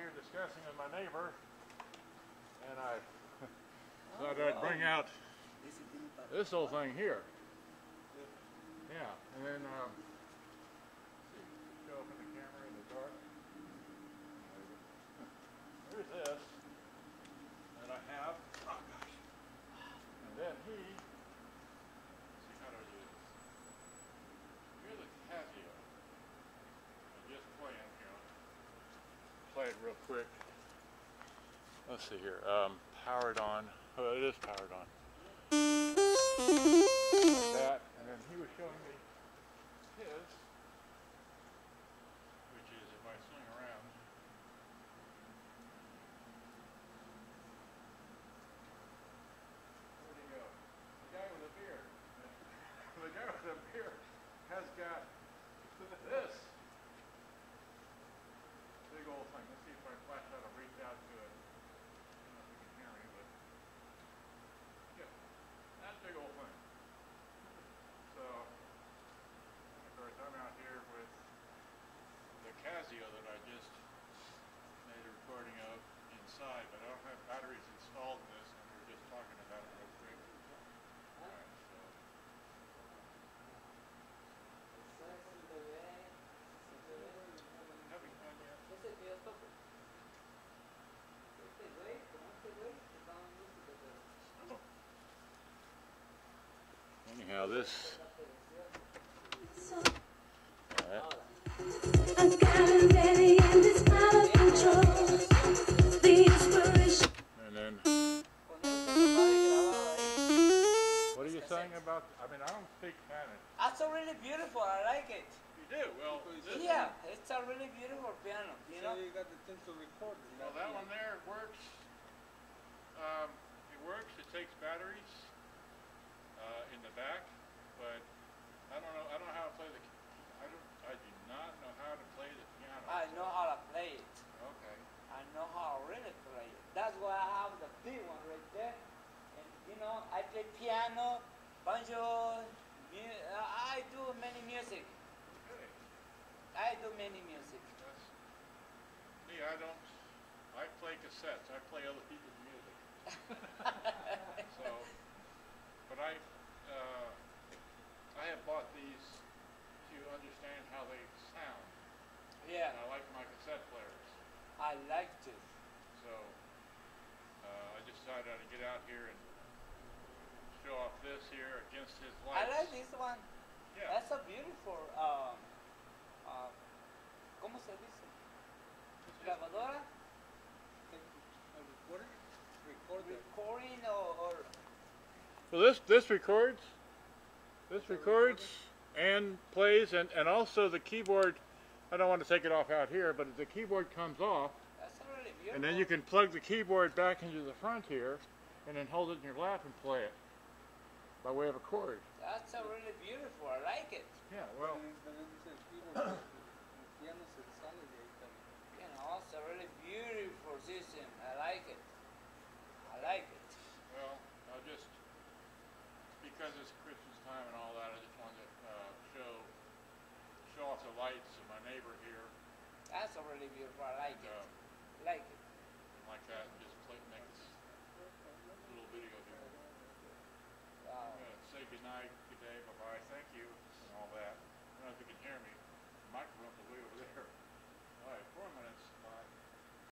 here discussing with my neighbor, and I thought I'd bring out this old thing here. Yeah, and then um, let's see, show up in the camera in the dark. There's this that I have. Oh gosh. And then he. Let's see how do I do this? Here's a Casio. I'm just playing, you know. Play it real quick. Let's see here. Um, powered on. Oh, it is powered on. Like that, and then he was showing me his, which is if I swing around. Where'd he go? The guy with the beard. the guy with the beard has got this big old thing. Let's see if I flash out and reach out to it. I don't know if you can hear me, but yeah, that big old thing. So, of course, I'm out here with the Casio that I just made a recording of inside, but I don't have batteries installed in this, and we were just talking about it real quick. Alright, so, having fun yet? Anyhow, this. Alright. I got about? I mean, I don't speak Spanish. That's a really beautiful. I like it. You do well. This, Yeah, it's a really beautiful piano. You know. You got the thing to record. it, Well, not that the- one there works. Um, it works. It takes batteries uh, in the back, but I don't know. I don't know how to play the. I don't. I do not know how to play the piano. I know how to play it. Okay. I know how to really play it. That's why I have the big one right there. And you know, I play piano, banjo. Uh, I do many music. Okay. I do many music. That's, me, I don't. I play cassettes. I play other people's music. so, but I, uh, I have bought these to understand how they sound. Yeah, And I like my cassette players. I like to. So, uh, I just decided I'd get out here and show off this here against his I lights. like this one. Yeah. That's a beautiful. Um, uh, ¿Cómo se dice? Grabadora, Take recorder, recording, or, or Well, this this records. This records and plays, and and also the keyboard. I don't want to take it off out here, but the keyboard comes off, that's really beautiful. and then you can plug the keyboard back into the front here, and then hold it in your lap and play it by way of a cord. That's a really beautiful. I like it. Yeah, well, Pero también dice el keyboard, el piano se sale de ahí también. You know, it's a really beautiful system. I like it. I like it. well, I'll just because it's Christmas time and all that. I just wanted to uh, show show off the lights of my neighbor here, That's a really beautiful. I like and, it. uh, Like it. night, good day, bye-bye, thank you, and all that. I don't know if you can hear me. The microphone's way over there.